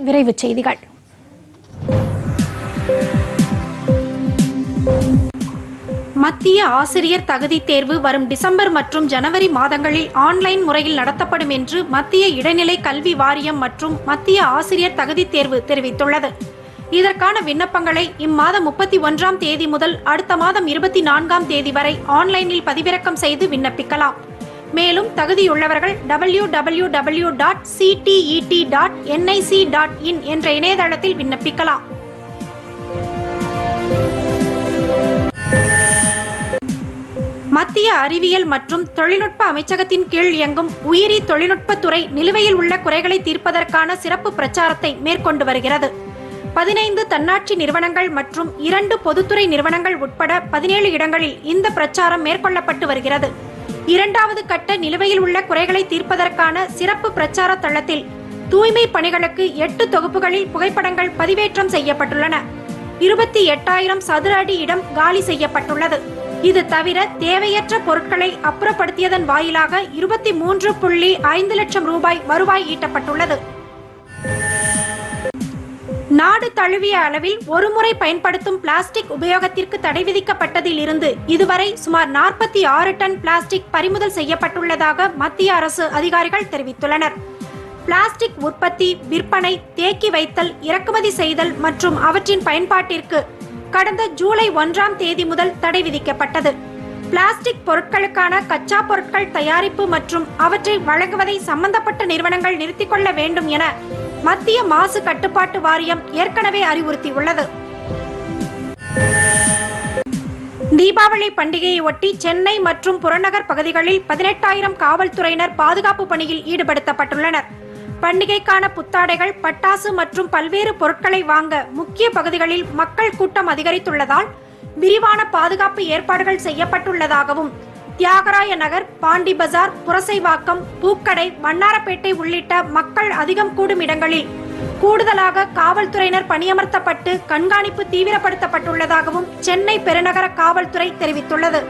விரைவு செய்திகள். மத்திய ஆசிரியர் தகுதி தேர்வு வரும் டிசம்பர் மற்றும் ஜனவரி மாதங்களில் ஆன்லைன் முறையில் நடத்தப்படும் என்று மத்திய இடைநிலை கல்வி வாரியம் மற்றும் மத்திய ஆசிரியர் தகுதி தேர்வு தெரிவித்துள்ளது. இதற்கான விண்ணப்பங்களை இம்மாதம் முப்பத்தி ஒன்றாம் தேதி முதல் அடுத்த மாதம் இருபத்தி நான்காம் தேதி வரை ஆன்லைனில் பதிவிறக்கம் செய்து விண்ணப்பிக்கலாம். மேலும் தகுதியுள்ளவர்கள் W W W dot CTET dot NIC dot in என்ற இணையதளத்தில் விண்ணப்பிக்கலாம். மத்திய அறிவியல் மற்றும் தொழில்நுட்ப அமைச்சகத்தின் கீழ் இயங்கும் உயிரி தொழில்நுட்பத்துறை நிலுவையில் உள்ள குறைகளை தீர்ப்பதற்கான சிறப்பு பிரச்சாரத்தை மேற்கொண்டு வருகிறது. பதினைந்து தன்னாட்சி நிறுவனங்கள் மற்றும் இரண்டு பொதுத்துறை நிறுவனங்கள் உட்பட பதினேழு இடங்களில் இந்த பிரச்சாரம் மேற்கொள்ளப்பட்டு வருகிறது. இரண்டாவது கட்ட நிலுவையில் உள்ள குறைகளை தீர்ப்பதற்கான சிறப்பு பிரச்சார தளத்தில் தூய்மை பணிகளுக்கு எட்டு தொகுப்புகளில் புகைப்படங்கள் பதிவேற்றம் செய்யப்பட்டுள்ளன. இருபத்தி எட்டாயிரம் சதுர அடி இடம் காலி செய்யப்பட்டுள்ளது. இது தவிர தேவையற்ற பொருட்களை அப்புறப்படுத்தியதன் வாயிலாக இருபத்தி மூன்று புள்ளி ஐந்து லட்சம் ரூபாய் வருவாய் ஈட்டப்பட்டுள்ளது. நாடு தழுவிய அளவில் ஒருமுறை பயன்படுத்தும் பிளாஸ்டிக் உபயோகத்திற்கு தடை விதிக்கப்பட்டதில் இருந்து இதுவரை சுமார் நாற்பத்தி ஆறு டன் பிளாஸ்டிக் பறிமுதல் செய்யப்பட்டுள்ளதாக மத்திய அரசு அதிகாரிகள் தெரிவித்துள்ளனர். பிளாஸ்டிக் உற்பத்தி விற்பனை தேக்கி வைத்தல் இறக்குமதி செய்தல் மற்றும் அவற்றின் பயன்பாட்டிற்கு கடந்த ஜூலை ஒன்றாம் தேதி முதல் தடை விதிக்கப்பட்டது. பிளாஸ்டிக் பொருட்களுக்கான கச்சா பொருட்கள் தயாரிப்பு மற்றும் அவற்றை வழங்குவதை சம்பந்தப்பட்ட நிறுவனங்கள் நிறுத்திக் கொள்ள வேண்டும் என மத்திய மாசு கட்டுப்பாட்டு வாரியம் ஏற்கனவே அறிவுறுத்தியுள்ளது. தீபாவளி பண்டிகையை ஒட்டி சென்னை மற்றும் புறநகர் பகுதிகளில் பதினெட்டாயிரம் காவல்துறையினர் பாதுகாப்பு பணியில் ஈடுபடுத்தப்பட்டுள்ளனர். பண்டிகைக்கான புத்தாடைகள் பட்டாசு மற்றும் பல்வேறு பொருட்களை வாங்க முக்கிய பகுதிகளில் மக்கள் கூட்டம் அதிகரித்துள்ளதால் விரிவான பாதுகாப்பு ஏற்பாடுகள் செய்யப்பட்டுள்ளதாகவும் தியாகராய நகர் பாண்டி பஜார் புரசைவாக்கம் பூக்கடை வண்ணாரப்பேட்டை உள்ளிட்ட மக்கள் அதிகம் கூடும் இடங்களில் கூடுதலாக காவல்துறையினர் பணியமர்த்தப்பட்டு கண்காணிப்பு தீவிரப்படுத்தப்பட்டுள்ளதாகவும் சென்னை பெருநகர காவல்துறை தெரிவித்துள்ளது.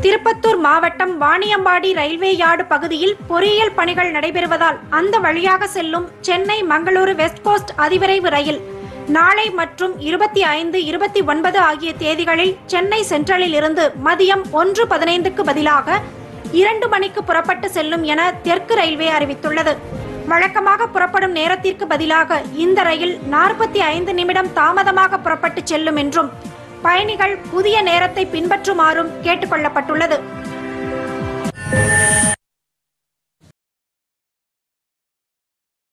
திருப்பத்தூர் மாவட்டம் வாணியம்பாடி ரயில்வே யார்டு பகுதியில் பொறியியல் பணிகள் நடைபெறுவதால் அந்த வழியாக செல்லும் சென்னை மங்களூரு வெஸ்ட் கோஸ்ட் அதிவிரைவு ரயில் நாளை மற்றும் இருபத்தி ஐந்து இருபத்தி ஒன்பது ஆகிய தேதிகளில் சென்னை சென்ட்ரலில் இருந்து மதியம் ஒன்று பதினைந்துக்கு பதிலாக இரண்டு மணிக்கு புறப்பட்டு செல்லும் என தெற்கு ரயில்வே அறிவித்துள்ளது. வழக்கமாக புறப்படும் நேரத்திற்கு பதிலாக இந்த ரயில் நாற்பத்தி ஐந்து நிமிடம் தாமதமாக புறப்பட்டு செல்லும் என்றும் பயணிகள் புதிய நேரத்தை பின்பற்றுமாறும் கேட்டுக்கொள்ளப்பட்டுள்ளது.